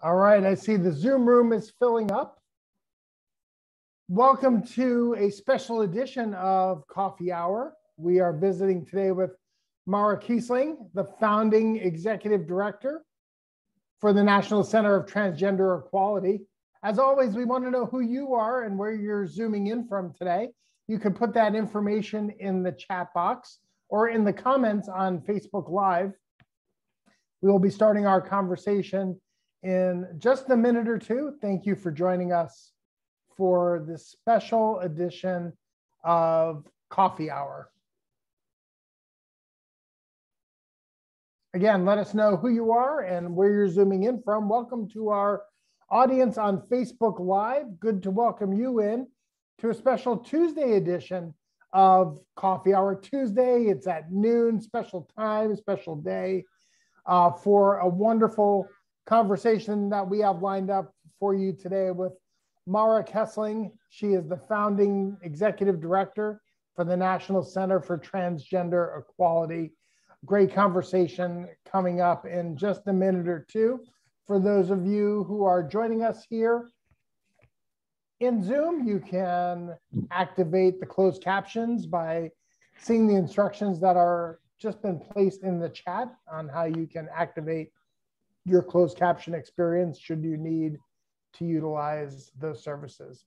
All right, I see the Zoom room is filling up. Welcome to a special edition of Coffee Hour. We are visiting today with Mara Keisling, the founding executive director for the National Center of Transgender Equality. As always, we want to know who you are and where you're zooming in from today. You can put that information in the chat box or in the comments on Facebook Live. We will be starting our conversation in just a minute or two. Thank you for joining us for this special edition of Coffee Hour. Again, let us know who you are and where you're zooming in from. Welcome to our audience on Facebook Live. Good to welcome you in to a special Tuesday edition of Coffee Hour Tuesday. It's at noon, special time, special day uh, for a wonderful conversation that we have lined up for you today with Mara Keisling. She is the founding executive director for the National Center for Transgender Equality. Great conversation coming up in just a minute or two. For those of you who are joining us here in Zoom, you can activate the closed captions by seeing the instructions that are just been placed in the chat on how you can activate your closed caption experience should you need to utilize those services.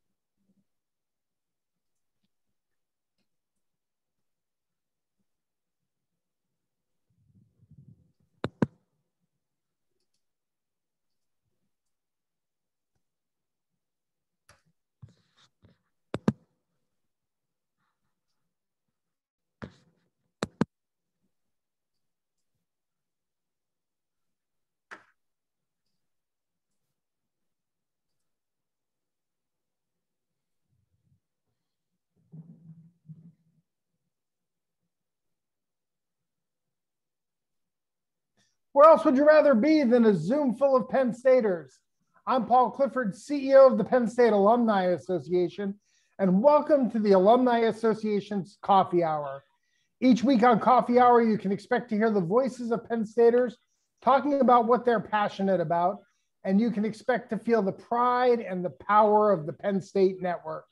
Where else would you rather be than a Zoom full of Penn Staters? I'm Paul Clifford, CEO of the Penn State Alumni Association, and welcome to the Alumni Association's Coffee Hour. Each week on Coffee Hour, you can expect to hear the voices of Penn Staters talking about what they're passionate about, and you can expect to feel the pride and the power of the Penn State Network.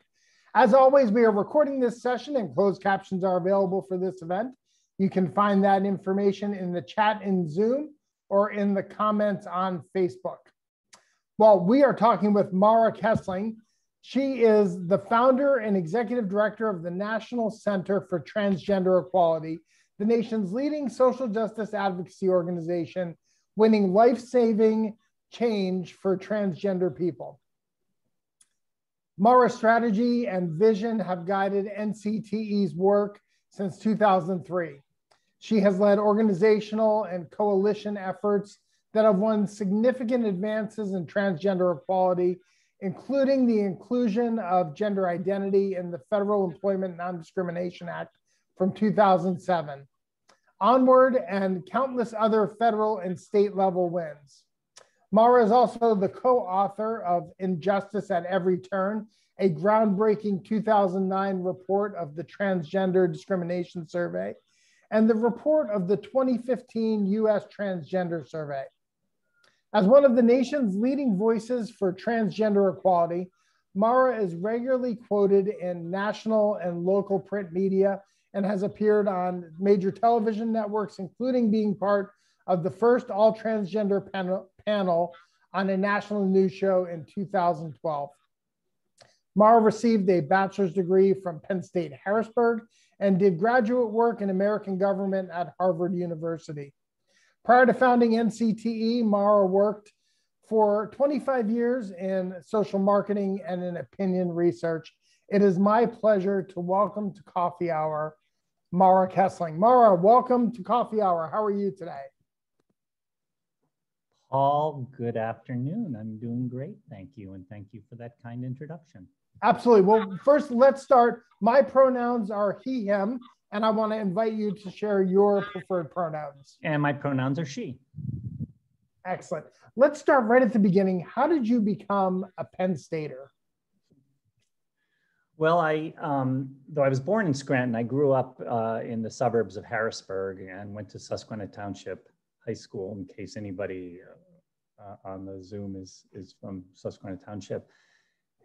As always, we are recording this session and closed captions are available for this event. You can find that information in the chat in Zoom or in the comments on Facebook. Well, we are talking with Mara Keisling. She is the founder and executive director of the National Center for Transgender Equality, the nation's leading social justice advocacy organization, winning life saving change for transgender people. Mara's strategy and vision have guided NCTE's work since 2003. She has led organizational and coalition efforts that have won significant advances in transgender equality, including the inclusion of gender identity in the Federal Employment Non-Discrimination Act from 2007. Onward and countless other federal and state level wins. Mara is also the co-author of Injustice at Every Turn, a groundbreaking 2009 report of the Transgender Discrimination Survey and the report of the 2015 US Transgender Survey. As one of the nation's leading voices for transgender equality, Mara is regularly quoted in national and local print media and has appeared on major television networks, including being part of the first all transgender panel, panel on a national news show in 2012. Mara received a bachelor's degree from Penn State Harrisburg and did graduate work in American government at Harvard University. Prior to founding NCTE, Mara worked for 25 years in social marketing and in opinion research. It is my pleasure to welcome to Coffee Hour Mara Keisling. Mara, welcome to Coffee Hour. How are you today? Paul, good afternoon. I'm doing great. Thank you. And thank you for that kind introduction. Absolutely. Well, first, let's start. My pronouns are he, him, and I want to invite you to share your preferred pronouns. And my pronouns are she. Excellent. Let's start right at the beginning. How did you become a Penn Stater? Well, I, um, though I was born in Scranton, I grew up uh, in the suburbs of Harrisburg and went to Susquehanna Township High School in case anybody uh, on the Zoom is, is from Susquehanna Township.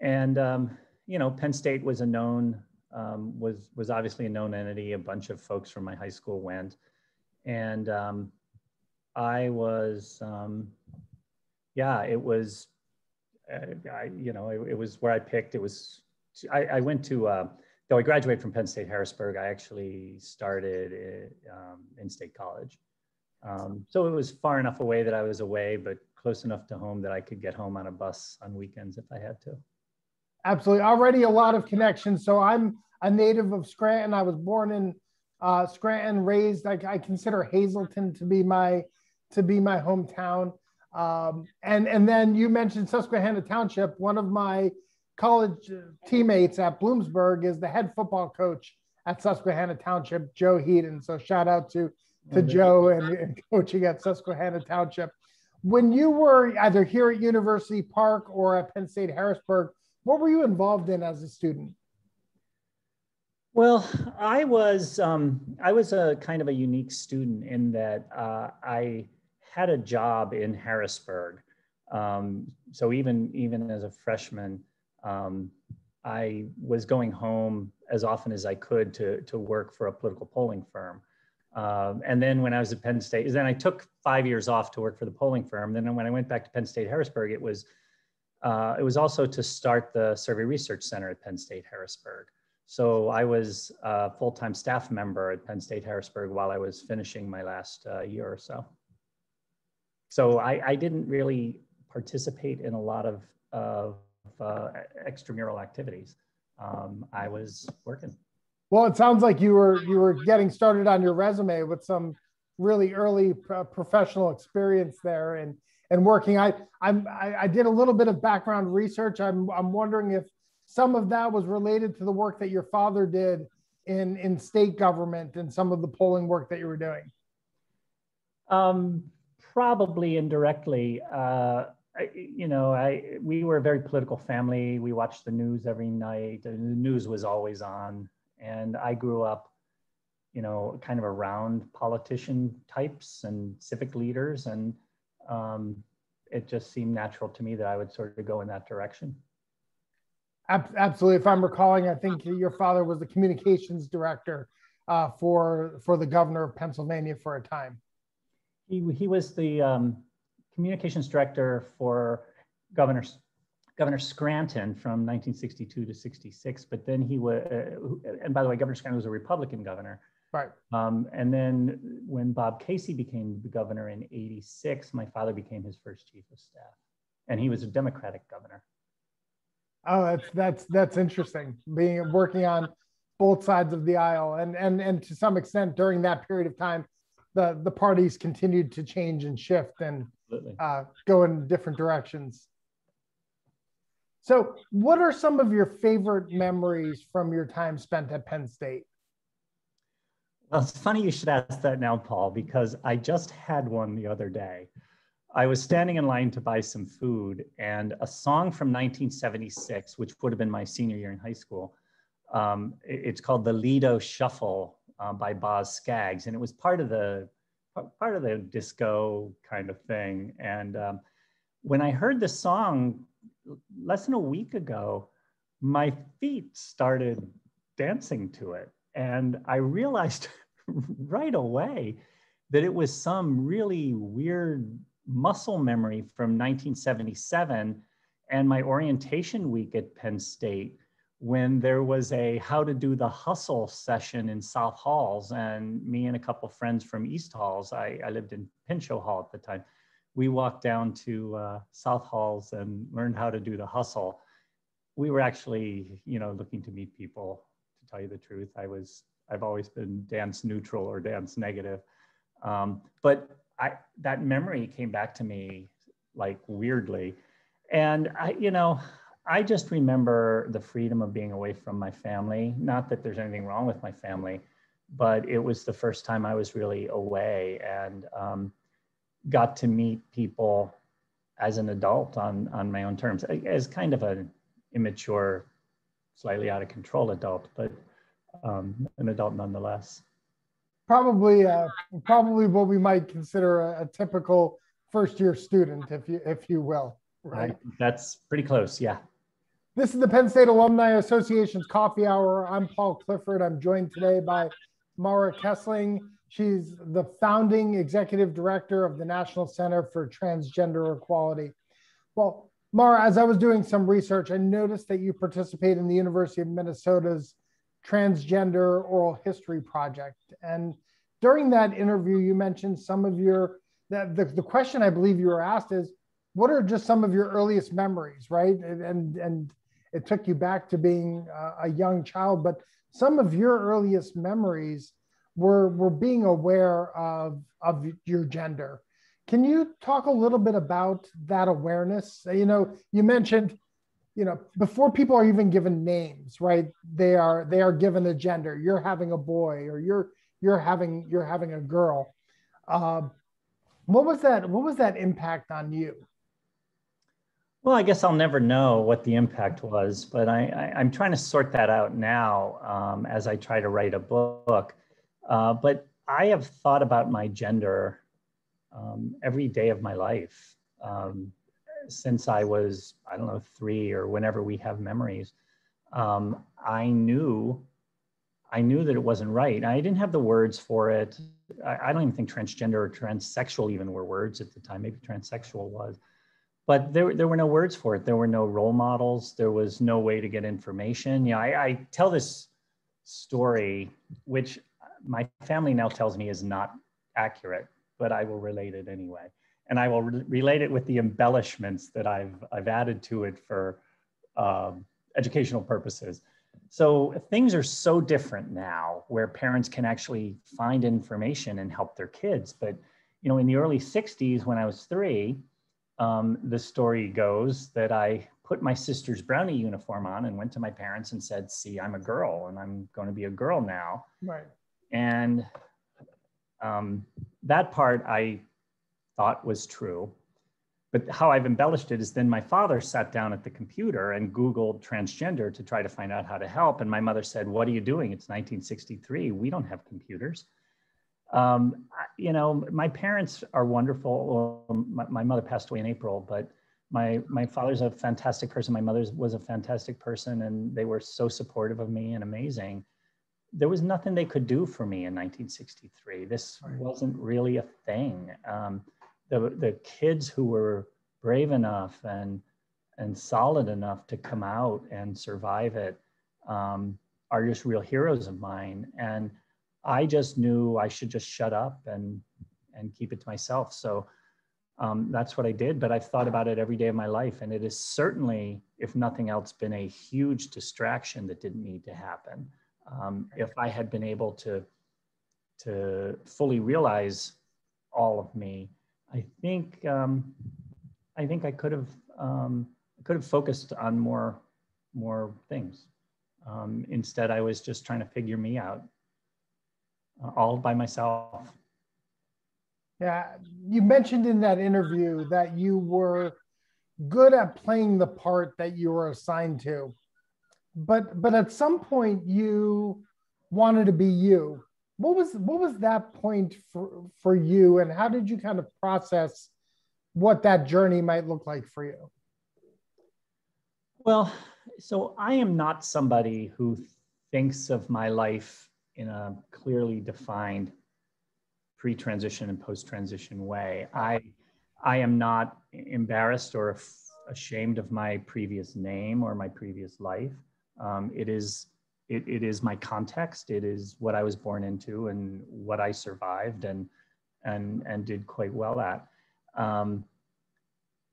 And, um, you know, Penn State was a known, um, was, was obviously a known entity. A bunch of folks from my high school went. And um, I was, um, yeah, it was, uh, I, you know, it, it, was where I picked. It was, I, I went to, uh, though I graduated from Penn State Harrisburg, I actually started at, um, in State College. Um, so it was far enough away that I was away, but close enough to home that I could get home on a bus on weekends if I had to. Absolutely. Already a lot of connections. So I'm a native of Scranton. I was born in uh, Scranton, raised. I, I, consider Hazleton to be my to be my hometown. Um, and and then you mentioned Susquehanna Township. One of my college teammates at Bloomsburg is the head football coach at Susquehanna Township, Joe Heaton. So shout out to to Joe and, and coaching at Susquehanna Township. When you were either here at University Park or at Penn State Harrisburg, what were you involved in as a student? Well, I was um, I was a kind of a unique student in that uh, I had a job in Harrisburg. Um, so even even as a freshman, um, I was going home as often as I could to to work for a political polling firm. Um, and then when I was at Penn State, then I took five years off to work for the polling firm. Then when I went back to Penn State Harrisburg, it was uh, it was also to start the Survey Research Center at Penn State Harrisburg. So I was a full-time staff member at Penn State Harrisburg while I was finishing my last uh, year or so. So I, I, didn't really participate in a lot of, of uh, extramural activities. Um, I was working. Well, it sounds like you were you were getting started on your resume with some really early professional experience there and and working. I I'm I, I did a little bit of background research. I'm I'm wondering if some of that was related to the work that your father did in in state government and some of the polling work that you were doing? Um, probably indirectly. Uh, I, you know, I we were a very political family. We watched the news every night. The news was always on, and I grew up, you know, kind of around politician types and civic leaders, and um, it just seemed natural to me that I would sort of go in that direction. Absolutely. If I'm recalling, I think your father was the communications director uh, for for the governor of Pennsylvania for a time. He, he was the um, communications director for Governor Governor Scranton from 1962 to 66. But then he was, uh, and by the way, Governor Scranton was a Republican governor. Right. Um, and then when Bob Casey became the governor in 86, my father became his first chief of staff. And he was a Democratic governor. Oh, that's that's that's interesting. Being working on both sides of the aisle, and and and to some extent during that period of time, the the parties continued to change and shift and uh, go in different directions. So, what are some of your favorite memories from your time spent at Penn State? Well, it's funny you should ask that now, Paul, because I just had one the other day. I was standing in line to buy some food, and a song from 1976, which would have been my senior year in high school, um, it's called the Lido Shuffle uh, by Boz Scaggs, and it was part of the part of the disco kind of thing. And um, when I heard the song less than a week ago, my feet started dancing to it, and I realized right away that it was some really weird muscle memory from 1977 and my orientation week at Penn State when there was a how to do the hustle session in South Halls. And me and a couple of friends from East Halls, I, I lived in Pinchot Hall at the time, we walked down to uh, South Halls and learned how to do the hustle. We were actually, you know, looking to meet people. To tell you the truth, I was, I've always been dance neutral or dance negative. Um, but I that memory came back to me like weirdly. And I, you know, I just remember the freedom of being away from my family. Not that there's anything wrong with my family, but it was the first time I was really away and um, got to meet people as an adult on on my own terms, as kind of an immature, slightly out of control adult, but um, an adult nonetheless probably uh, probably what we might consider a, a, typical first year student, if you if you will. Right. That's pretty close. Yeah. This is the Penn State Alumni Association's Coffee Hour. I'm Paul Clifford. I'm joined today by Mara Keisling. She's the founding executive director of the National Center for Transgender Equality. Well, Mara, as I was doing some research, I noticed that you participate in the University of Minnesota's Transgender Oral History Project. And during that interview, you mentioned some of your, the, the, the question I believe you were asked is, what are just some of your earliest memories, right? And, and it took you back to being a young child, but some of your earliest memories were, were being aware of, of your gender. Can you talk a little bit about that awareness? You know, you mentioned, you know, before people are even given names, right? They are they are given a gender. You're having a boy, or you're you're having you're having a girl. Uh, what was that? What was that impact on you? Well, I guess I'll never know what the impact was, but I, I, am trying to sort that out now um, as I try to write a book. Uh, but I have thought about my gender um, every day of my life um, since I was, I don't know, three or whenever we have memories. Um, I knew, I knew that it wasn't right. I didn't have the words for it. I, I don't even think transgender or transsexual even were words at the time. Maybe transsexual was but there, there were no words for it. There were no role models. There was no way to get information. Yeah, I, I tell this story, which my family now tells me is not accurate, but I will relate it anyway. And I will re relate it with the embellishments that I've, I've added to it for um, educational purposes. So things are so different now where parents can actually find information and help their kids. But, you know, in the early 60s when I was three, um, the story goes that I put my sister's brownie uniform on and went to my parents and said, "See, I'm a girl, and I'm going to be a girl now." Right. And um, that part I thought was true. But how I've embellished it is then my father sat down at the computer and Googled transgender to try to find out how to help. And my mother said, What are you doing? It's 1963. We don't have computers. Um, you know, my parents are wonderful. My, my, mother passed away in April, but my my father's a fantastic person. My mother was a fantastic person, and they were so supportive of me and amazing. There was nothing they could do for me in 1963. This wasn't really a thing. Um, the the kids who were brave enough and and solid enough to come out and survive it um, are just real heroes of mine. And I just knew I should just shut up and and keep it to myself. So um, that's what I did. But I've thought about it every day of my life, and it has certainly, if nothing else, been a huge distraction that didn't need to happen. Um, if I had been able to to fully realize all of me, I think um, I think I could have um, could have focused on more more things. Um, instead, I was just trying to figure me out uh, all by myself. Yeah, you mentioned in that interview that you were good at playing the part that you were assigned to. But but at some point you wanted to be you. What was what was that point for, for you and how did you kind of process what that journey might look like for you? Well, so I am not somebody who thinks of my life in a clearly defined pre-transition and post-transition way. I, I am not embarrassed or ashamed of my previous name or my previous life. Um, it is it, it is my context. It is what I was born into and what I survived and and and did quite well at. Um,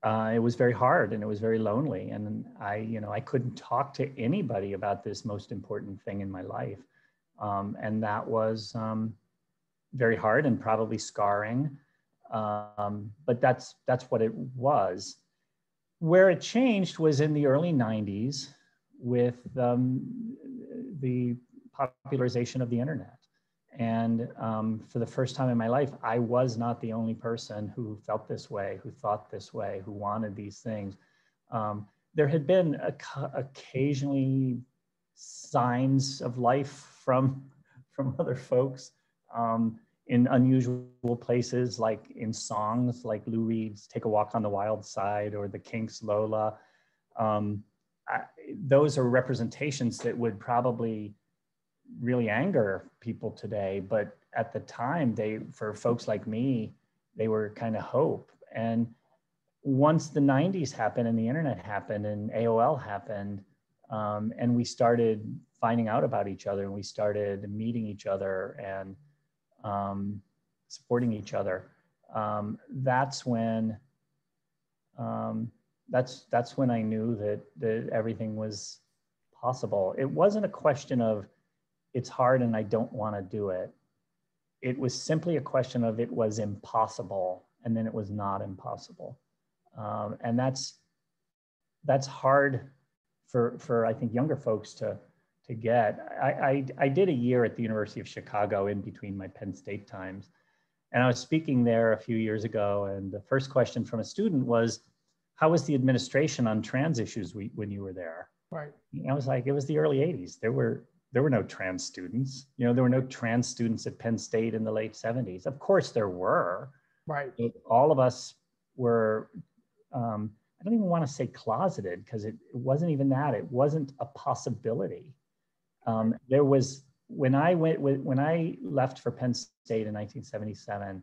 uh, it was very hard and it was very lonely, and I you know I couldn't talk to anybody about this most important thing in my life. Um, and that was um, very hard and probably scarring. Um, but that's, that's what it was. Where it changed was in the early 90s with um, the popularization of the internet. And um, for the first time in my life, I was not the only person who felt this way, who thought this way, who wanted these things. Um, there had been occasionally signs of life from from other folks. Um, in unusual places, like in songs like Lou Reed's Take a Walk on the Wild Side or the Kinks' Lola. Um, those are representations that would probably really anger people today. But at the time, they, for folks like me, they were kind of hope. And once the 90s happened and the internet happened and AOL happened, um, and we started finding out about each other and we started meeting each other and um, supporting each other. Um, that's when um, that's that's when I knew that that everything was possible. It wasn't a question of it's hard and I don't want to do it. It was simply a question of it was impossible and then it was not impossible, um, and that's that's hard for for I think younger folks to to get. I, I, I did a year at the University of Chicago in between my Penn State times. And I was speaking there a few years ago. And the first question from a student was, How was the administration on trans issues we, when you were there? Right. And I was like, It was the early 80s. There were there were no trans students. You know, there were no trans students at Penn State in the late 70s. Of course, there were. Right. all of us were um, I don't even want to say closeted because it, it, wasn't even that. It wasn't a possibility. Um, there was when I went when I left for Penn State in 1977.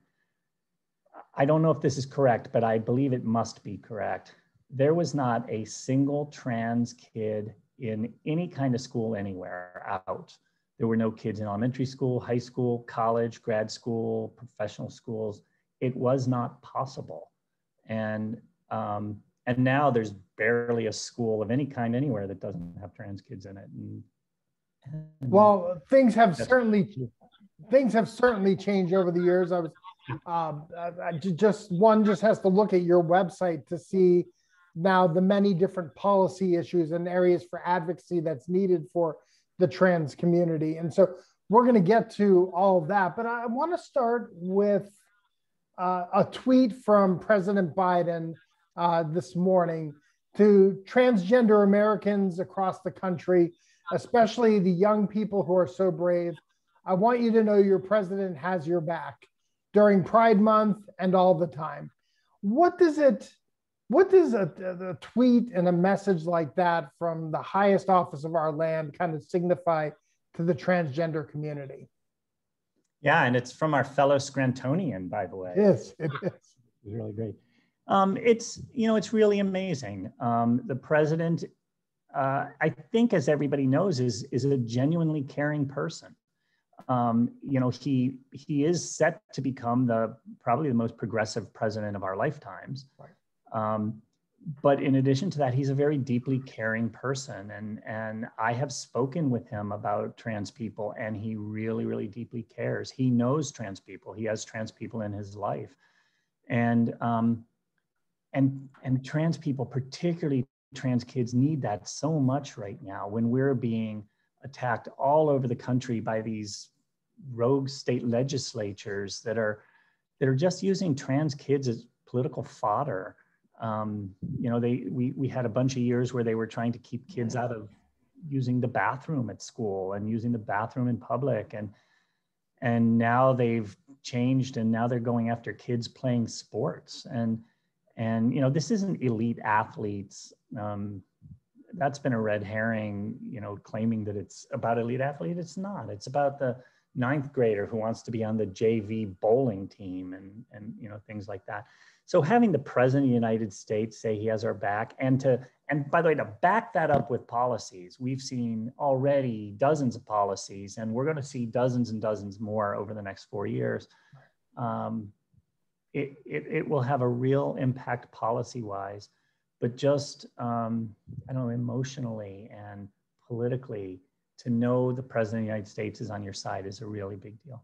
I don't know if this is correct, but I believe it must be correct. There was not a single trans kid in any kind of school anywhere out. There were no kids in elementary school, high school, college, grad school, professional schools. It was not possible. And um, and now there's barely a school of any kind anywhere that doesn't have trans kids in it. And well, things have certainly things have certainly changed over the years. I was um, I, just one just has to look at your website to see now the many different policy issues and areas for advocacy that's needed for the trans community. And so we're going to get to all of that, but I want to start with uh, a tweet from President Biden uh, this morning to transgender Americans across the country especially the young people who are so brave. I want you to know your president has your back during Pride Month and all the time. What does it, what does a, a tweet and a message like that from the highest office of our land kind of signify to the transgender community? Yeah, and it's from our fellow Scrantonian, by the way. Yes, it is. It's really great. Um, it's you know it's really amazing. Um, the president uh, I think, as everybody knows, is is a genuinely caring person. Um, you know, he he is set to become the probably the most progressive president of our lifetimes. Right. Um, but in addition to that, he's a very deeply caring person, and and I have spoken with him about trans people, and he really, really deeply cares. He knows trans people. He has trans people in his life, and um, and and trans people, particularly trans kids need that so much right now when we're being attacked all over the country by these rogue state legislatures that are that are just using trans kids as political fodder. Um, you know, they we we had a bunch of years where they were trying to keep kids out of using the bathroom at school and using the bathroom in public and and now they've changed and now they're going after kids playing sports and and you know, this isn't elite athletes. Um, that's been a red herring. You know, claiming that it's about elite athlete. It's not. It's about the ninth grader who wants to be on the JV bowling team and and you know things like that. So having the president of the United States say he has our back, and to and by the way, to back that up with policies, we've seen already dozens of policies, and we're going to see dozens and dozens more over the next four years. Um, it, it, it will have a real impact policy wise, but just, um, I don't know, emotionally and politically, to know the president of the United States is on your side is a really big deal.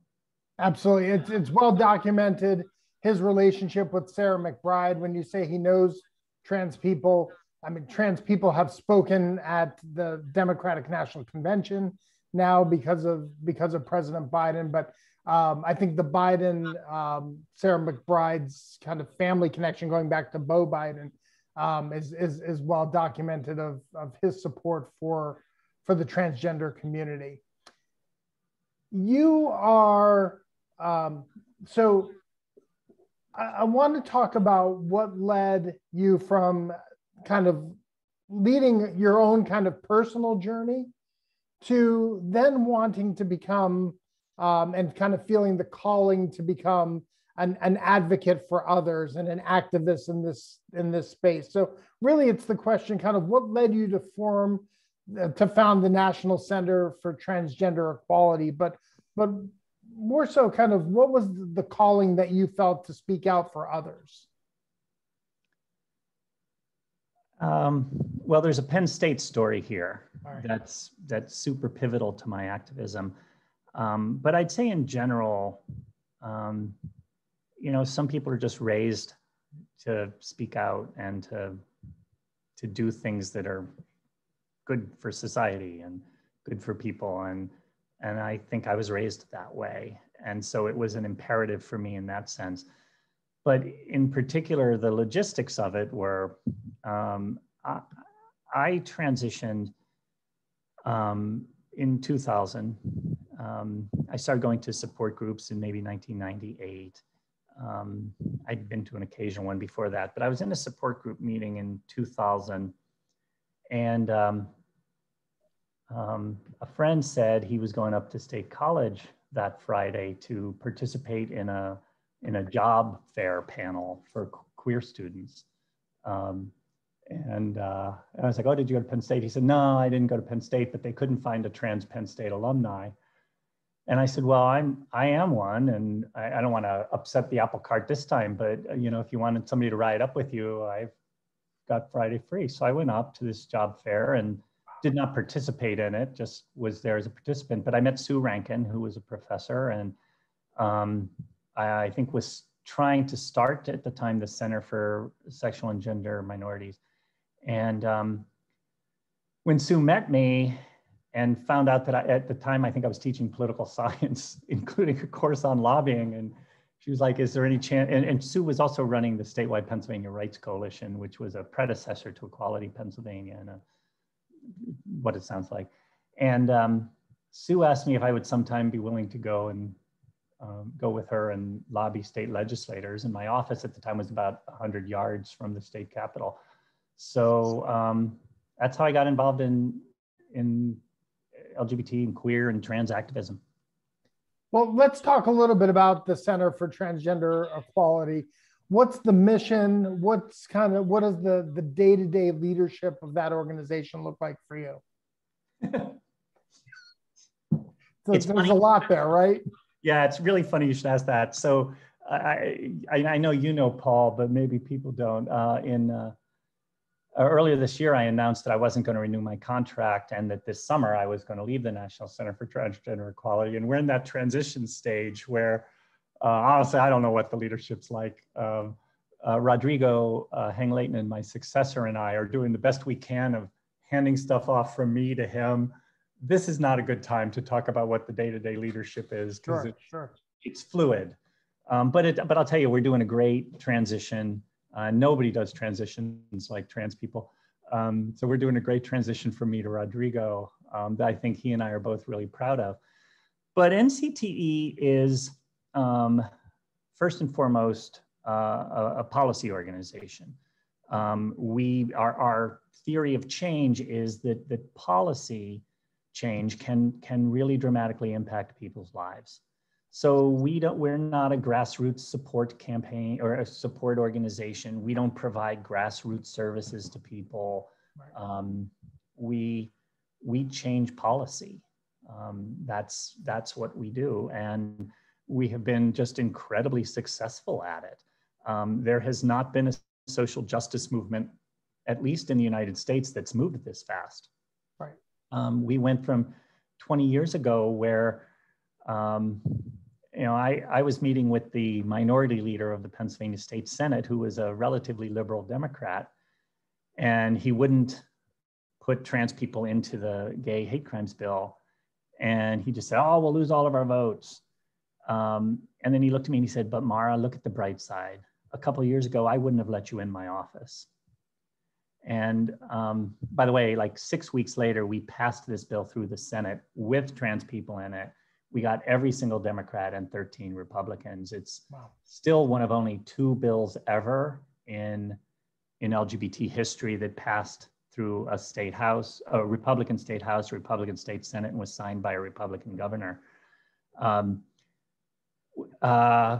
Absolutely. It's, it's well documented his relationship with Sarah McBride. When you say he knows trans people, I mean, trans people have spoken at the Democratic National Convention now because of because of President Biden, but um, I think the Biden, um, Sarah McBride's kind of family connection going back to Beau Biden um, is, is, is well documented of, of his support for, for the transgender community. You are Um, so I, I want to talk about what led you from kind of leading your own kind of personal journey to then wanting to become um, and kind of feeling the calling to become an, an advocate for others and an activist in this in this space. So really, it's the question: kind of what led you to form to found the National Center for Transgender Equality, but but more so, kind of what was the calling that you felt to speak out for others? Um, well, there's a Penn State story here right. that's that's super pivotal to my activism. Um, but I'd say in general, um, you know, some people are just raised to speak out and to to do things that are good for society and good for people. And and I think I was raised that way. And so it was an imperative for me in that sense. But in particular the logistics of it were um, I, I, transitioned um, in 2000 um, I started going to support groups in maybe 1998 um, I'd been to an occasional one before that, but I was in a support group meeting in 2000, and um, um, a friend said he was going up to State College that Friday to participate in a in a job fair panel for queer students. Um, and uh, I was like, "Oh, did you go to Penn State?" He said, "No, I didn't go to Penn State, but they couldn't find a trans Penn State alumni." And I said, well, I'm, I am one, and I, I don't want to upset the apple cart this time, but uh, you know, if you wanted somebody to ride up with you, I've got Friday free. So I went up to this job fair and did not participate in it, just was there as a participant. But I met Sue Rankin, who was a professor, and um, I, I think was trying to start at the time the Center for Sexual and Gender Minorities. And um, when Sue met me, and found out that I, at the time I think I was teaching political science, including a course on lobbying. And she was like, "Is there any chance?" And, and, Sue was also running the statewide Pennsylvania Rights Coalition, which was a predecessor to Equality Pennsylvania, and a, what it sounds like. And um, Sue asked me if I would sometime be willing to go and um, go with her and lobby state legislators. And my office at the time was about 100 yards from the state capitol. So um, that's how I got involved in in LGBT and queer and trans activism. Well, let's talk a little bit about the Center for Transgender Equality. What's the mission? What's kind of what does the the day to day leadership of that organization look like for you? so it's there's funny. a lot there, right? Yeah, it's really funny you should ask that. So I I, I know you know Paul, but maybe people don't. Uh, in uh, uh, earlier this year, I announced that I wasn't going to renew my contract and that this summer I was going to leave the National Center for Transgender Equality. And we're in that transition stage where, uh, honestly, I don't know what the leadership's like. Um, uh, Rodrigo uh, Heng-Lehtinen and my successor and I are doing the best we can of handing stuff off from me to him. This is not a good time to talk about what the day-to-day leadership is because sure, it, sure. it's fluid. Um, but it, but I'll tell you, we're doing a great transition. Uh, nobody does transitions like trans people. Um, so we're doing a great transition from me to Rodrigo um, that I think he and I are both really proud of. But NCTE is um, first and foremost uh, a, a, policy organization. Um, we our, our theory of change is that that policy change can can really dramatically impact people's lives. So we don't, we're not a grassroots support campaign or a support organization. We don't provide grassroots services to people. Um, we, we change policy. Um, that's, that's what we do. And we have been just incredibly successful at it. Um, there has not been a social justice movement, at least in the United States, that's moved this fast. Right. Um, we went from 20 years ago where um, you know, I, I was meeting with the minority leader of the Pennsylvania State Senate, who was a relatively liberal Democrat, and he wouldn't put trans people into the gay hate crimes bill. And he just said, oh, we'll lose all of our votes. Um, and then he looked at me and he said, but Mara, look at the bright side. A couple years ago, I wouldn't have let you in my office. And um, by the way, like six weeks later, we passed this bill through the Senate with trans people in it we got every single Democrat and 13 Republicans. It's Wow. still one of only two bills ever in, in LGBT history that passed through a state house, a Republican state house, Republican state Senate, and was signed by a Republican governor. Um, uh,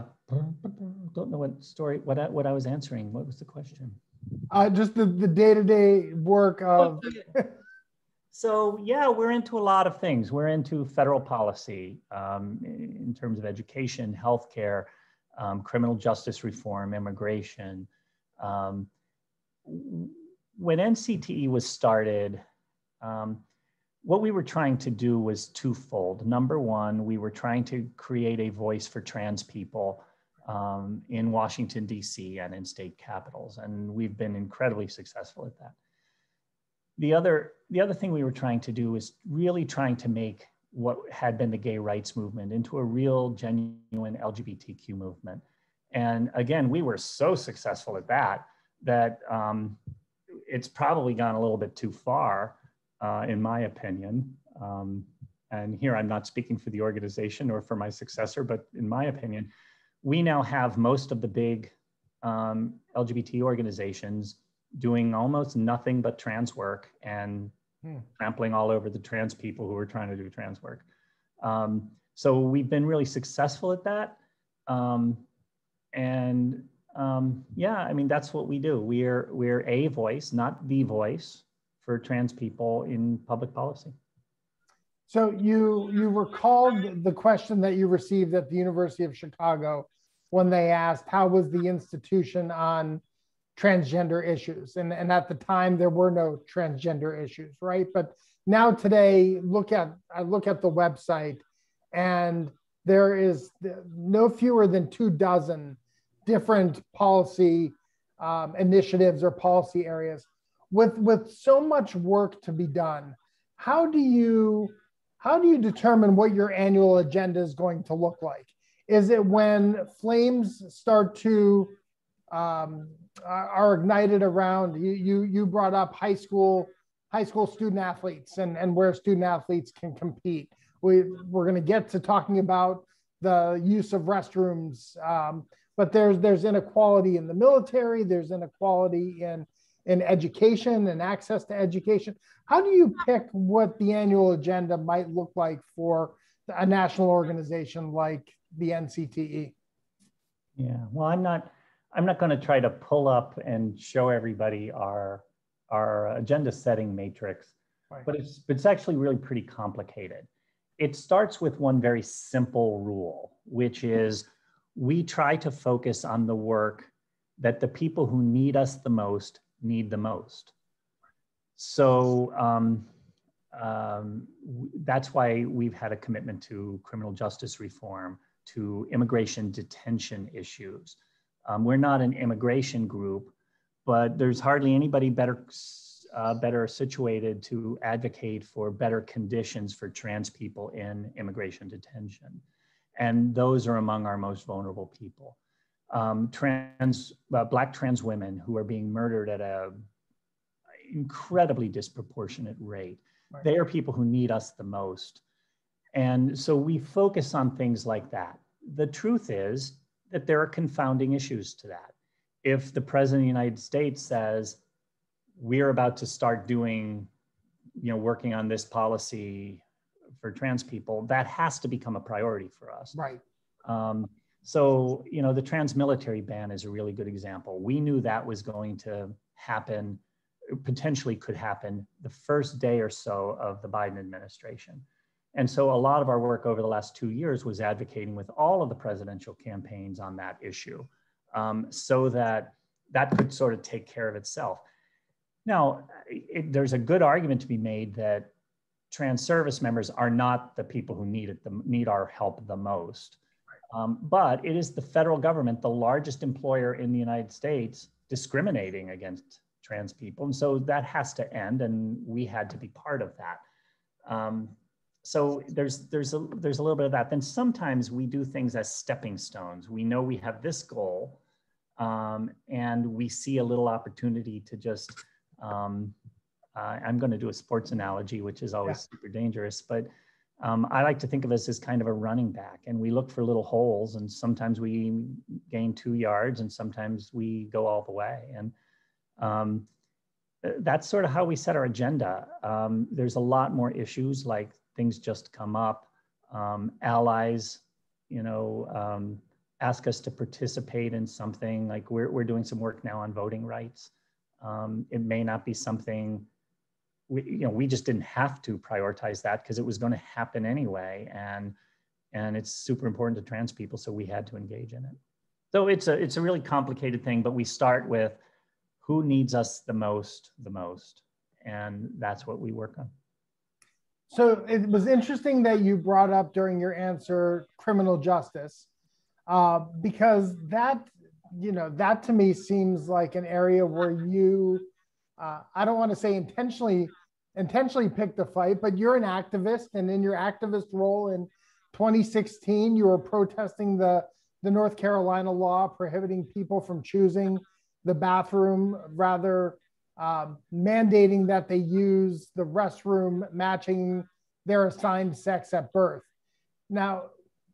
don't know what story, what I, what I was answering. What was the question? Uh, just the, the day-to-day work of, So yeah, we're into a lot of things. We're into federal policy um, in terms of education, healthcare, um, criminal justice reform, immigration. Um, when NCTE was started, um, what we were trying to do was twofold. Number one, we were trying to create a voice for trans people um, in Washington, DC and in state capitals. And we've been incredibly successful at that the other the other thing we were trying to do was really trying to make what had been the gay rights movement into a real genuine lgbtq movement. And again we were so successful at that that um, it's probably gone a little bit too far uh, in my opinion. Um, and here i'm not speaking for the organization or for my successor but in my opinion we now have most of the big um, lgbt organizations doing almost nothing but trans work and hmm. trampling all over the trans people who are trying to do trans work. Um, so we've been really successful at that. Um, and um, yeah, I mean, that's what we do. We're, we're a voice, not the voice for trans people in public policy. So you, you recalled the question that you received at the University of Chicago when they asked, how was the institution on transgender issues. And, and at the time, there were no transgender issues, right? But now today, look at I look at the website, and there is no fewer than two dozen different policy um, initiatives or policy areas. With with so much work to be done, how do you how do you determine what your annual agenda is going to look like? Is it when flames start to um, are ignited around. You, you brought up high school high school student athletes and and where student athletes can compete. We we're going to get to talking about the use of restrooms um, but there's there's inequality in the military. There's inequality in in education and access to education. How do you pick what the annual agenda might look like for a national organization like the ncte yeah well i'm not I'm not going to try to pull up and show everybody our, our agenda setting matrix, right. but it's, it's actually really pretty complicated. It starts with one very simple rule, which is we try to focus on the work that the people who need us the most need the most. So um, um, that's why we've had a commitment to criminal justice reform, to immigration detention issues, um, we're not an immigration group, but there's hardly anybody better uh, better situated to advocate for better conditions for trans people in immigration detention. And those are among our most vulnerable people. Um, trans, uh, black trans women who are being murdered at a incredibly disproportionate rate. Right. They are people who need us the most. And so we focus on things like that. The truth is, that there are confounding issues to that. If the president of the United States says, we're about to start doing, you know, working on this policy for trans people, that has to become a priority for us. Right. Um, so, you know, the trans military ban is a really good example. We knew that was going to happen, potentially could happen the first day or so of the Biden administration. And so a lot of our work over the last two years was advocating with all of the presidential campaigns on that issue um, so that that could sort of take care of itself. Now, it, there's a good argument to be made that trans service members are not the people who need it, the, need our help the most. Um, but it is the federal government, the largest employer in the United States, discriminating against trans people. And so that has to end, and we had to be part of that. Um, so there's there's a there's a little bit of that. Then sometimes we do things as stepping stones. We know we have this goal, um, and we see a little opportunity to just. Um, uh, I'm going to do a sports analogy, which is always yeah. super dangerous, but um, I like to think of us as kind of a running back, and we look for little holes, and sometimes we gain two yards, and sometimes we go all the way. And um, that's sort of how we set our agenda. Um, there's a lot more issues like things just come up, um, allies, you know, um, ask us to participate in something. Like we're we're doing some work now on voting rights. Um, it may not be something we, you know, we just didn't have to prioritize that because it was going to happen anyway. And, and it's super important to trans people. So we had to engage in it. So it's a, it's a really complicated thing, but we start with who needs us the most, the most. And that's what we work on. So it was interesting that you brought up during your answer criminal justice, uh, because that, you know, that to me seems like an area where you uh, I don't want to say intentionally intentionally picked a fight, but you're an activist, and in your activist role in 2016, you were protesting the the North Carolina law prohibiting people from choosing the bathroom, rather um, mandating that they use the restroom matching their assigned sex at birth. Now,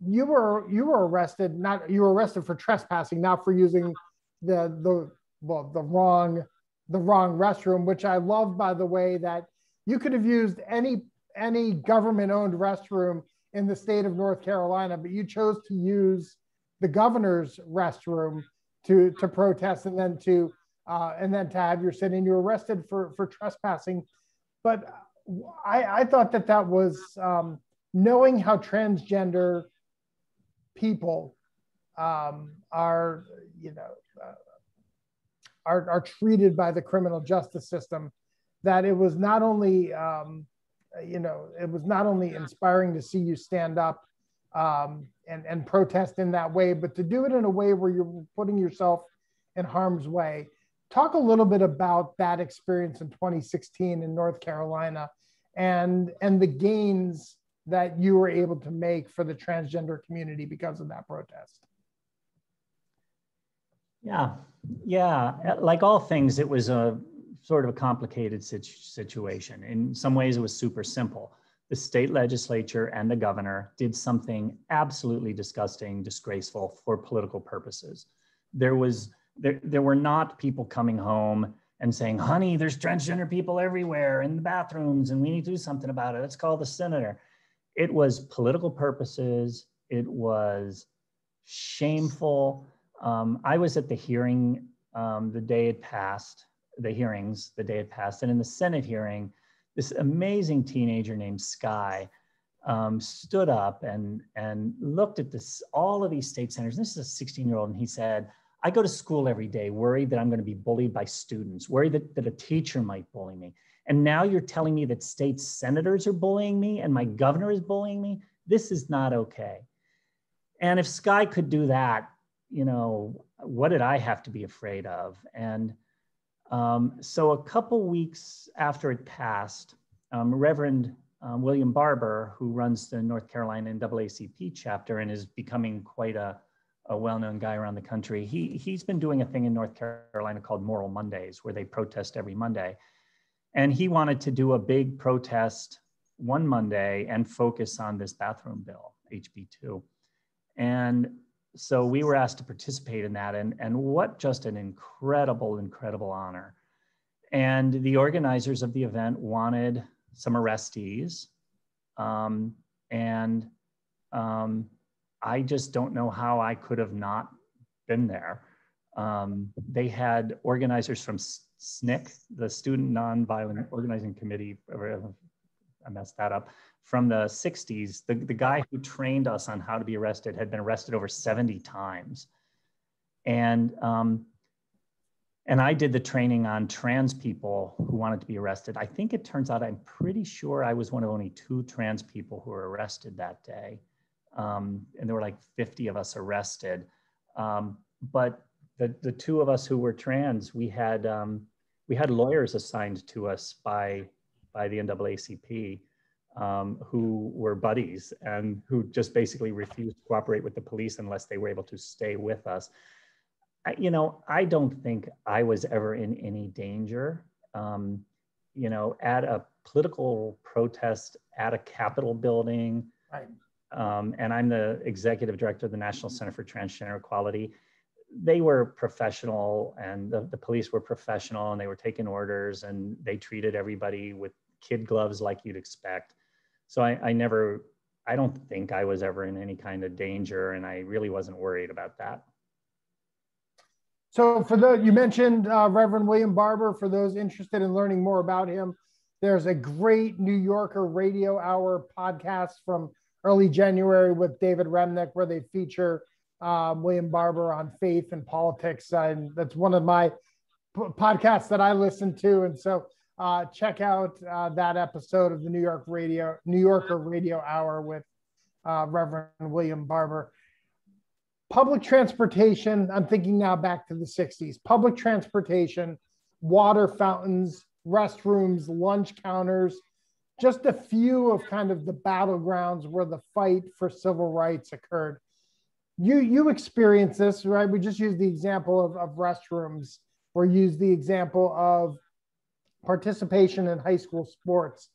you were you were arrested not you were arrested for trespassing, not for using the the well the wrong the wrong restroom, which I love, by the way, that you could have used any any government owned restroom in the state of North Carolina, but you chose to use the governor's restroom to to protest and then to uh, and then to have your sit and you're arrested for for trespassing. But I, I thought that that was um, knowing how transgender people um, are, you know, uh, are, are treated by the criminal justice system that it was not only um, you know it was not only inspiring to see you stand up um, and, and protest in that way but to do it in a way where you're putting yourself in harm's way talk a little bit about that experience in 2016 in north carolina and and the gains that you were able to make for the transgender community because of that protest yeah, yeah. Like all things, it was a sort of a complicated situation. In some ways, it was super simple. The state legislature and the governor did something absolutely disgusting, disgraceful for political purposes. There was there, there were not people coming home and saying, honey, there's transgender people everywhere in the bathrooms and we need to do something about it. Let's call the senator. It was political purposes. It was shameful. Um, I was at the hearing um, the day it passed, the hearings the day it passed, and in the Senate hearing, this amazing teenager named Sky um, stood up and and looked at this all of these state senators. This is a 16 year old, and he said, "I go to school every day, worried that I'm going to be bullied by students, worried that, that a teacher might bully me, and now you're telling me that state senators are bullying me and my governor is bullying me. This is not okay." And if Sky could do that, you know, what did I have to be afraid of? And um, so a couple weeks after it passed, um, Reverend um, William Barber, who runs the North Carolina NAACP chapter and is becoming quite a, a well-known guy around the country, he, he's been doing a thing in North Carolina called Moral Mondays, where they protest every Monday. And he wanted to do a big protest one Monday and focus on this bathroom bill, HB2. And so we were asked to participate in that and, and what just an incredible incredible honor and the organizers of the event wanted some arrestees um, and um, i just don't know how i could have not been there um, they had organizers from SNCC, the Student Nonviolent Organizing Committee, I messed that up, from the 60s, the, the guy who trained us on how to be arrested had been arrested over 70 times. And, um, and I did the training on trans people who wanted to be arrested. I think it turns out I'm pretty sure I was one of only two trans people who were arrested that day. Um, and there were like 50 of us arrested. Um, but the, the two of us who were trans, we had, um, we had lawyers assigned to us by, by the NAACP um, who were buddies and who just basically refused to cooperate with the police unless they were able to stay with us. I, you know, I don't think I was ever in any danger. Um, you know, at a political protest at a Capitol building. Right. Um, and I'm the executive director of the National Center for Transgender Equality. They were professional, and the, the police were professional, and they were taking orders, and they treated everybody with kid gloves like you'd expect. So I, I never, I don't think I was ever in any kind of danger, and I really wasn't worried about that. So for the you mentioned uh, Reverend William Barber. For those interested in learning more about him, there's a great New Yorker Radio Hour podcast from early January with David Remnick where they feature um, William Barber on faith and politics, and that's one of my p- podcasts that I listen to. And so uh, check out uh, that episode of the New York Radio New Yorker Radio Hour with uh, Reverend William Barber. Public transportation, I'm thinking now back to the 60s, public transportation, water fountains, restrooms, lunch counters, just a few of kind of the battlegrounds where the fight for civil rights occurred. You you experience this, right? We just used the example of, of restrooms or use the example of participation in high school sports.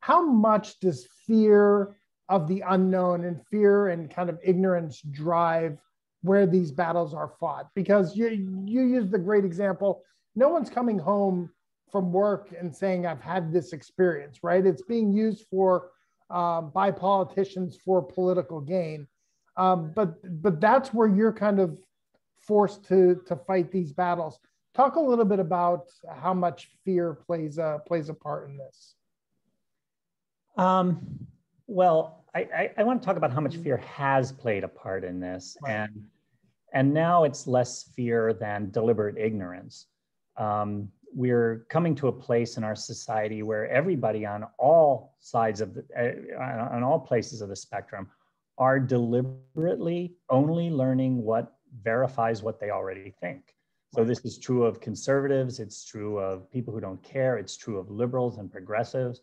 How much does fear of the unknown and fear and kind of ignorance drive where these battles are fought because you you use the great example no one's coming home from work and saying i've had this experience right it's being used for uh, by politicians for political gain um, but but that's where you're kind of forced to to fight these battles talk a little bit about how much fear plays a plays a part in this um, well I, I, I, want to talk about how much fear has played a part in this. Right. And and now it's less fear than deliberate ignorance. Um, we're coming to a place in our society where everybody on all sides of the, uh, on all places of the spectrum are deliberately only learning what verifies what they already think. So this is true of conservatives, it's true of people who don't care, it's true of liberals and progressives.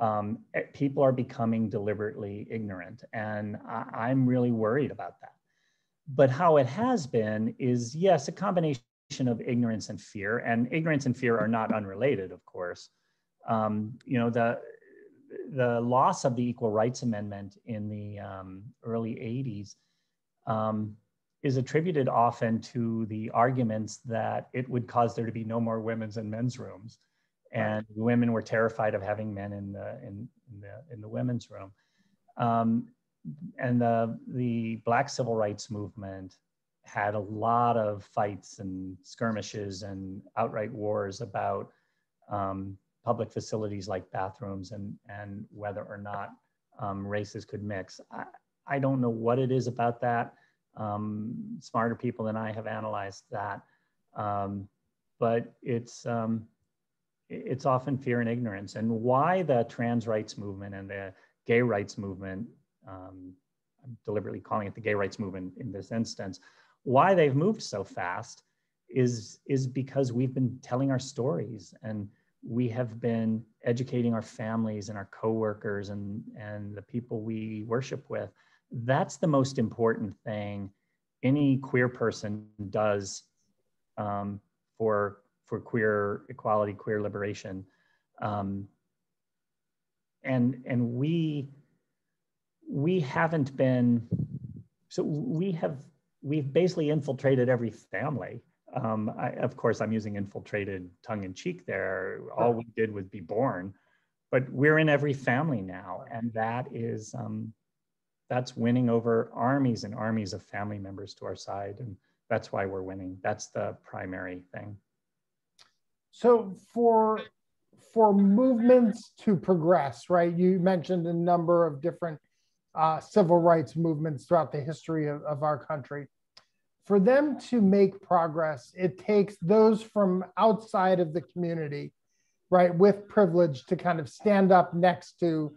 Um, eh, people are becoming deliberately ignorant, and I, I'm really worried about that. But how it has been is, yes, a combination of ignorance and fear, and ignorance and fear are not unrelated, of course. Um, you know, the the loss of the Equal Rights Amendment in the um, early 80s um, is attributed often to the arguments that it would cause there to be no more women's and men's rooms. And women were terrified of having men in the, in, in the, in the women's room. Um, and the, the Black Civil Rights Movement had a lot of fights and skirmishes and outright wars about um, public facilities like bathrooms and, and whether or not um, races could mix. I, I don't know what it is about that. Um, smarter people than I have analyzed that. Um, but it's, um, it's often fear and ignorance. And why the trans rights movement and the gay rights movement um, I'm deliberately calling it the gay rights movement in this instance, why they've moved so fast is, is because we've been telling our stories and we have been educating our families and our coworkers and, and the people we worship with. That's the most important thing any queer person does um, for, for queer equality, queer liberation. Um, and, and we we haven't been, so we have, we've basically infiltrated every family. Um, I, of course, I'm using infiltrated tongue in cheek there. All we did was be born, but we're in every family now. And that is, um, that's winning over armies and armies of family members to our side. And that's why we're winning. That's the primary thing. So for for movements to progress, right? You mentioned a number of different uh, civil rights movements throughout the history of, of our country. For them to make progress, it takes those from outside of the community, right, with privilege to kind of stand up next to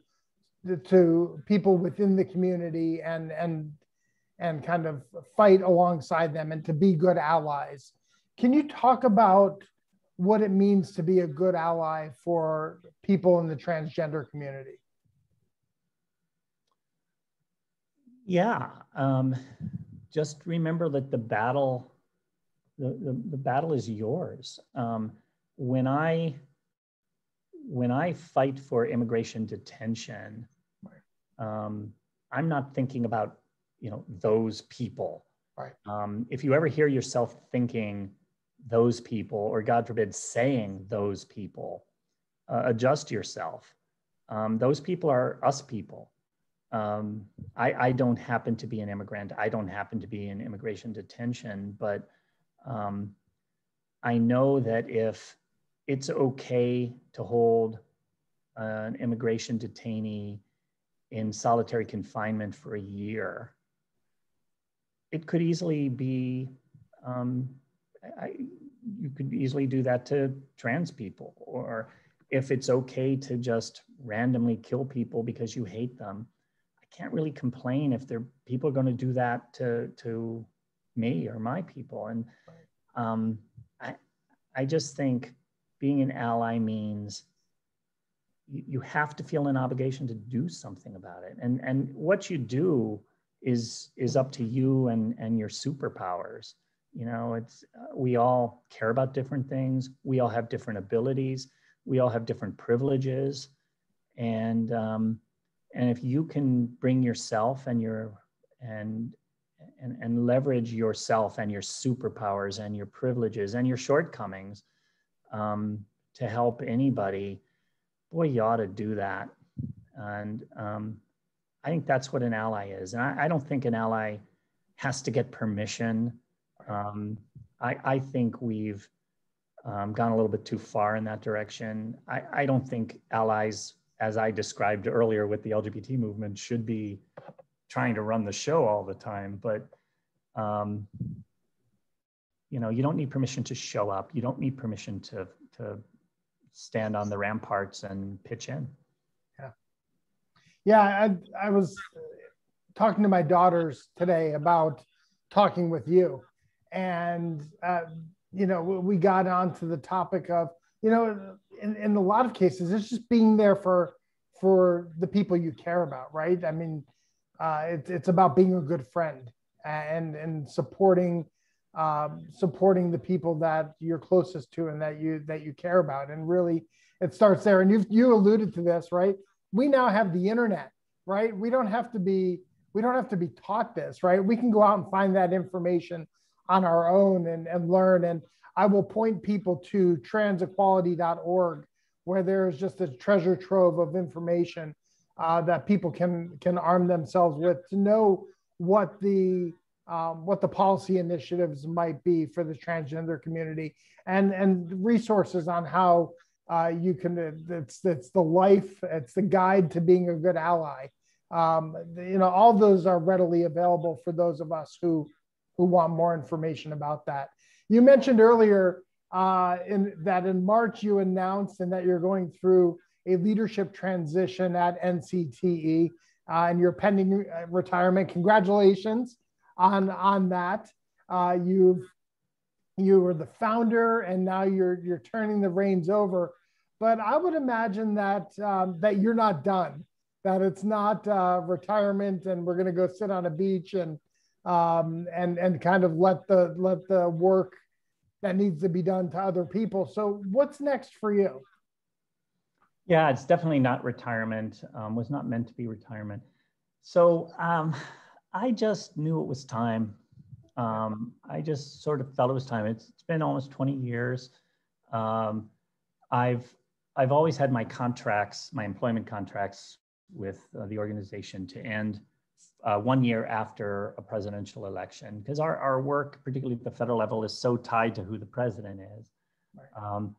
to people within the community and and and kind of fight alongside them and to be good allies. Can you talk about what it means to be a good ally for people in the transgender community? Yeah, um, just remember that the battle, the, the, the battle is yours. Um, when I, when I fight for immigration detention, um, I'm not thinking about you know those people. Right. Um, if you ever hear yourself thinking those people, or God forbid, saying those people, uh, adjust yourself. Um, those people are us people. Um, I, I, don't happen to be an immigrant. I don't happen to be in immigration detention, but um, I know that if it's okay to hold an immigration detainee in solitary confinement for a year, it could easily be, um, I, you could easily do that to trans people. Or if it's okay to just randomly kill people because you hate them, can't really complain if they're people are going to do that to to me or my people. And um, I I just think being an ally means you, you have to feel an obligation to do something about it. And and what you do is is up to you and and your superpowers. You know, it's uh, we all care about different things. We all have different abilities. We all have different privileges, and um, and if you can bring yourself and your and and, and leverage yourself and your superpowers and your privileges and your shortcomings um, to help anybody, boy, you ought to do that. And um, I think that's what an ally is. And I, I don't think an ally has to get permission. Um, I, I, think we've um, gone a little bit too far in that direction. I, I, don't think allies, as I described earlier with the LGBT movement, should be trying to run the show all the time. But um, you know, you don't need permission to show up. You don't need permission to to stand on the ramparts and pitch in. Yeah, yeah. I I was talking to my daughters today about talking with you, and uh, you know, we got onto the topic of you know, in, in a lot of cases, it's just being there for for the people you care about, right? I mean, uh, it's it's about being a good friend and and supporting um, supporting the people that you're closest to and that you that you care about. And really it starts there. And you you alluded to this right? We now have the internet right? We don't have to be we don't have to be taught this right? We can go out and find that information on our own and, and learn. And i will point people to transequality.org where there's just a treasure trove of information uh, that people can can arm themselves with to know what the um, what the policy initiatives might be for the transgender community and and resources on how uh, you can it's it's the life it's the guide to being a good ally. Um, you know all those are readily available for those of us who who want more information about that you mentioned earlier uh, in that in march you announced and that you're going through a leadership transition at ncte uh, and your pending uh, retirement congratulations on on that. Uh, you've you were the founder, and now you're you're turning the reins over. But I would imagine that um, that you're not done. That it's not uh, retirement, and we're going to go sit on a beach and um, and and kind of let the let the work that needs to be done to other people. So what's next for you? Yeah, it's definitely not retirement. Um, was not meant to be retirement. So um, I just knew it was time. Um, I just sort of felt it was time. It's, it's been almost 20 years. Um, I've I've always had my contracts, my employment contracts with uh, the organization to end uh, one year after a presidential election because our, our work, particularly at the federal level, is so tied to who the president is. Right. Um,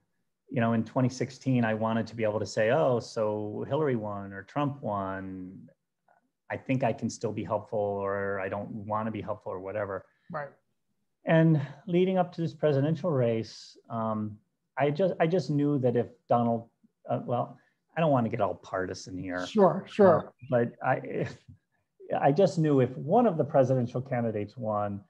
you know, in 2016, I wanted to be able to say, oh, so Hillary won or Trump won. I think I can still be helpful or I don't want to be helpful or whatever. Right. And leading up to this presidential race, um, I just I just knew that if Donald, uh, well, I don't want to get all partisan here. Sure, sure. Uh, but I, if, I just knew if one of the presidential candidates won,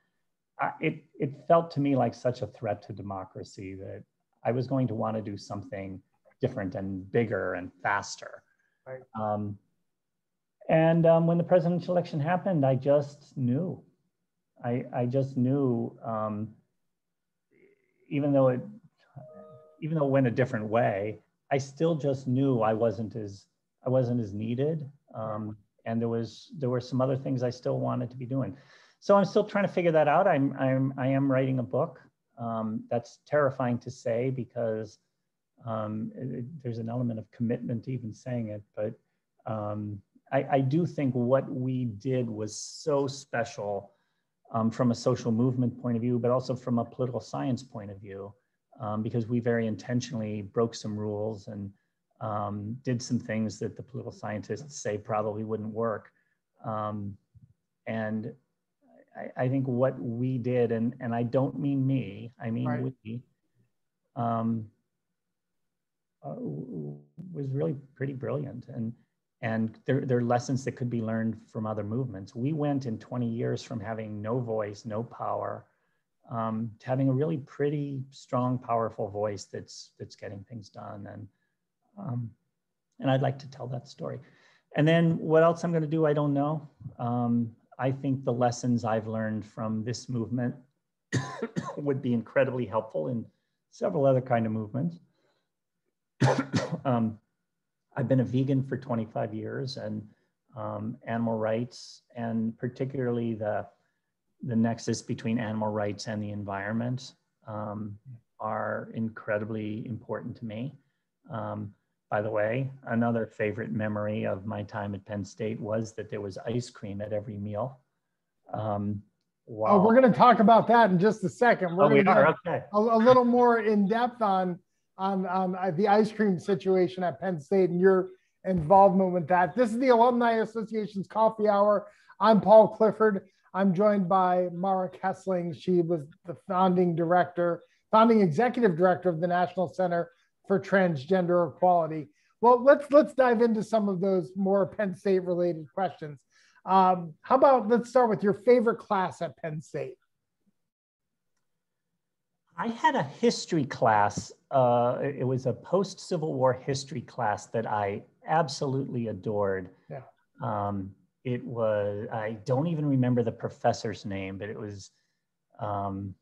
I, it it felt to me like such a threat to democracy that I was going to want to do something different and bigger and faster. Right. Um, and um, when the presidential election happened, I just knew. I, I just knew, um, even though it, even though it went a different way, I still just knew I wasn't as I wasn't as needed, um, and there was there were some other things I still wanted to be doing. So I'm still trying to figure that out. I'm I'm I am writing a book. Um, that's terrifying to say because um, it, there's an element of commitment to even saying it, but um, I, I, do think what we did was so special um, from a social movement point of view, but also from a political science point of view, um, because we very intentionally broke some rules and um, did some things that the political scientists say probably wouldn't work. Um, and I, I, think what we did, and, and I don't mean me, I mean right. we, um, uh, was really pretty brilliant. And and there, there are lessons that could be learned from other movements. We went in 20 years from having no voice, no power, um, to having a really pretty strong, powerful voice that's that's getting things done. And um, and I'd like to tell that story. And then what else I'm going to do, I don't know. Um, I think the lessons I've learned from this movement would be incredibly helpful in several other kind of movements. um, I've been a vegan for 25 years and um, animal rights and particularly the, the nexus between animal rights and the environment um, are incredibly important to me. Um, by the way, another favorite memory of my time at Penn State was that there was ice cream at every meal. Um, wow. Oh, we're going to talk about that in just a second. We're oh, we are okay. A, a, little more in depth on on, on uh, the ice cream situation at Penn State and your involvement with that. This is the Alumni Association's Coffee Hour. I'm Paul Clifford. I'm joined by Mara Keisling. She was the founding director, founding executive director of the National Center for Transgender Equality. Well, let's let's dive into some of those more Penn State related questions. Um, how about let's start with your favorite class at Penn State? I had a history class. Uh, it was a post Civil War history class that I absolutely adored. Yeah. Um, it was, I don't even remember the professor's name, but it was, um,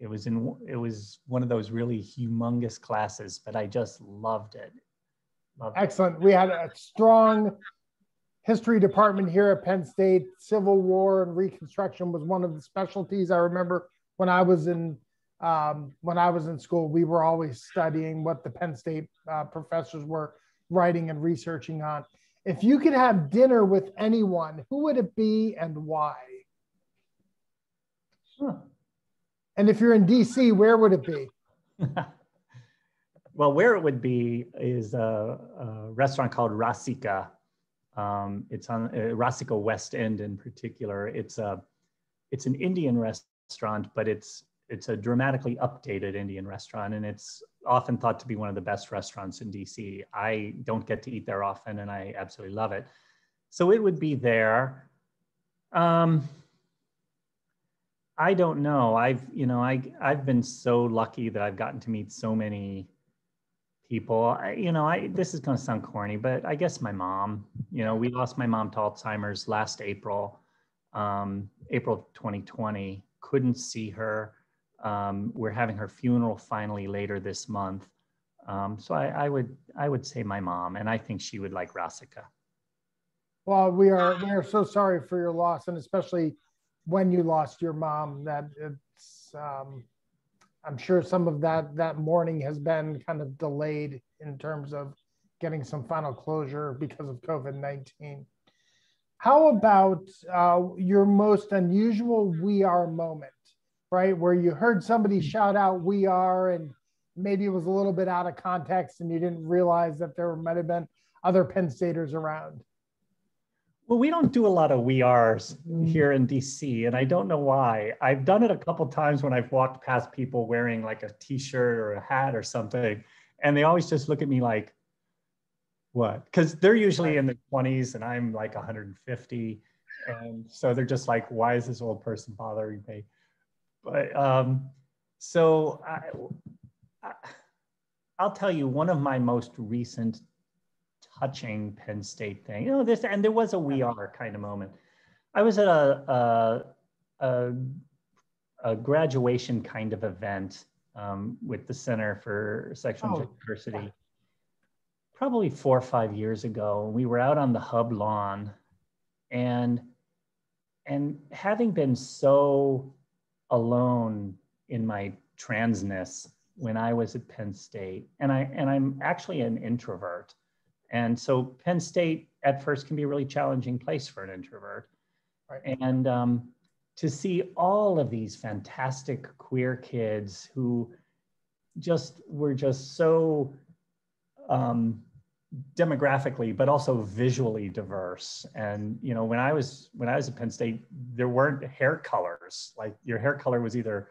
it was in, it was one of those really humongous classes, but I just loved it. Loved Excellent. It. We had a strong history department here at Penn State. Civil War and Reconstruction was one of the specialties. I remember when I was in um, when I was in school, we were always studying what the Penn State uh, professors were writing and researching on. If you could have dinner with anyone, who would it be and why? Huh. And if you're in DC, where would it be? well, where it would be is a, a restaurant called Rasika. Um, it's on uh, Rasika West End in particular. It's a it's an Indian restaurant, but it's it's a dramatically updated Indian restaurant, and it's often thought to be one of the best restaurants in DC. I don't get to eat there often, and I absolutely love it. So it would be there. Um, I don't know. I've you know I I've been so lucky that I've gotten to meet so many people. I, you know, I this is going to sound corny, but I guess my mom. You know, we lost my mom to Alzheimer's last April, um, April 2020. Couldn't see her um, we're having her funeral finally later this month. Um, so I, I, would I would say my mom, and I think she would like Rasika. Well, we are we are so sorry for your loss, and especially when you lost your mom. That it's um, I'm sure some of that that mourning has been kind of delayed in terms of getting some final closure because of COVID nineteen. How about uh, your most unusual we are moment? right? Where you heard somebody shout out, we are, and maybe it was a little bit out of context and you didn't realize that there might have been other Penn Staters around. Well, we don't do a lot of we are's mm. here in DC, and I don't know why. I've done it a couple times when I've walked past people wearing like a t-shirt or a hat or something, and they always just look at me like, what? Because they're usually in their 20s and I'm like 150. And so they're just like, why is this old person bothering me? But um, so I, I, will tell you one of my most recent touching Penn State thing. You know this, and there was a we are kind of moment. I was at a a, a, a graduation kind of event um, with the Center for Sexual oh. Diversity. probably four or five years ago. We were out on the hub lawn and and having been so alone in my transness when I was at Penn State, and I and I'm actually an introvert, and so Penn State at first can be a really challenging place for an introvert, right. and um, to see all of these fantastic queer kids who just were just so um, demographically but also visually diverse. And you know when i was when i was at penn state there weren't hair colors. Like your hair color was either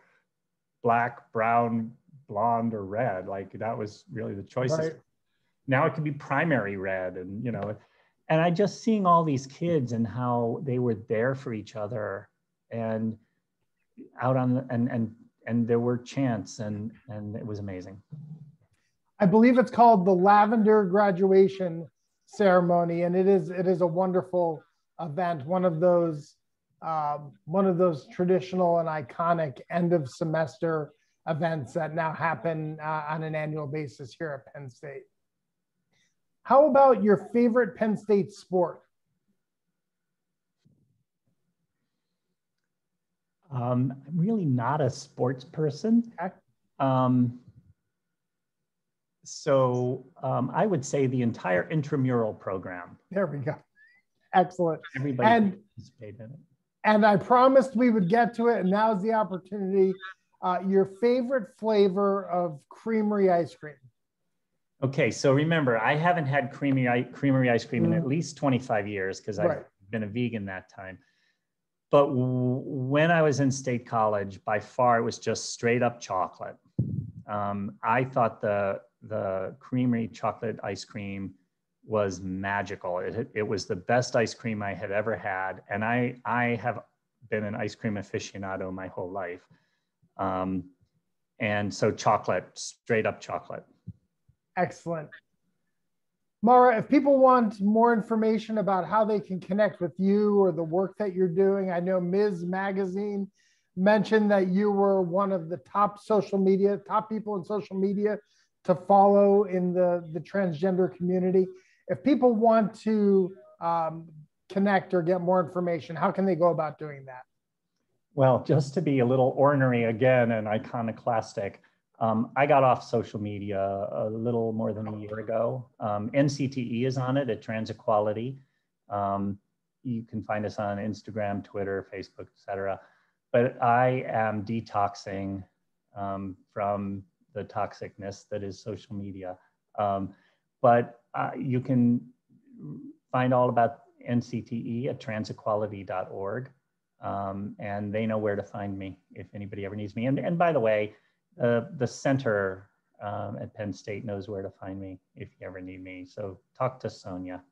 black brown blonde or red. Like that was really the choices. Right. Now it could be primary red and you know and i just seeing all these kids and how they were there for each other and out on and and and there were chants and and it was amazing I believe it's called the Lavender Graduation Ceremony, and it is it is a wonderful event. One of those um, one of those traditional and iconic end of semester events that now happen uh, on an annual basis here at Penn State. How about your favorite Penn State sport? Um, I'm really not a sports person. Um, so um, I would say the entire intramural program. There we go. Excellent. Everybody and, participated in it. And I promised we would get to it, and now's the opportunity. Uh, your favorite flavor of creamery ice cream? Okay, so remember, I haven't had creamy creamery ice cream mm. in at least 25 years because I've right. been a vegan that time. But when I was in state college, by far it was just straight up chocolate. Um, I thought the the creamery chocolate ice cream was magical. It, it was the best ice cream I had ever had. And I, I have been an ice cream aficionado my whole life. Um, and so chocolate, straight up chocolate. Excellent. Mara, if people want more information about how they can connect with you or the work that you're doing, I know Ms. Magazine mentioned that you were one of the top social media, top people in social media to follow in the, the transgender community. If people want to um, connect or get more information, how can they go about doing that? Well, just to be a little ornery again and iconoclastic, um, I got off social media a little more than a year ago. Um, NCTE is on it at Trans Equality. Um, you can find us on Instagram, Twitter, Facebook, etc. But I am detoxing um, from the toxicness that is social media. Um, but uh, you can find all about NCTE at transequality.org. Um, and they know where to find me if anybody ever needs me. And, and by the way, uh, the center um, at Penn State knows where to find me if you ever need me. So talk to Sonia,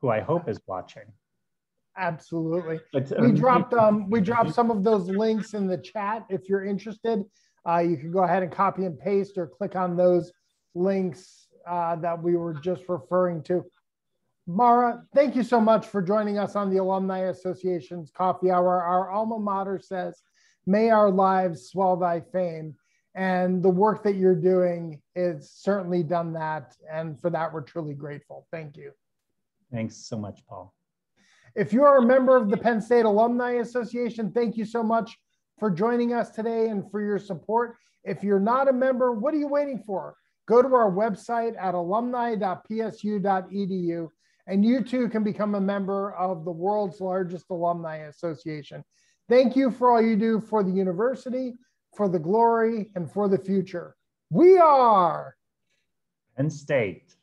who I hope is watching. Absolutely. But, um, we dropped um, we dropped some of those links in the chat if you're interested uh, you can go ahead and copy and paste or click on those links uh, that we were just referring to. Mara, thank you so much for joining us on the Alumni Association's Coffee Hour. Our alma mater says, may our lives swell thy fame. And the work that you're doing is certainly done that. And for that, we're truly grateful. Thank you. Thanks so much, Paul. If you are a member of the Penn State Alumni Association, thank you so much for joining us today and for your support. If you're not a member, what are you waiting for? Go to our website at alumni.psu.edu and you too can become a member of the world's largest alumni association. Thank you for all you do for the university, for the glory, and for the future. We are Penn State.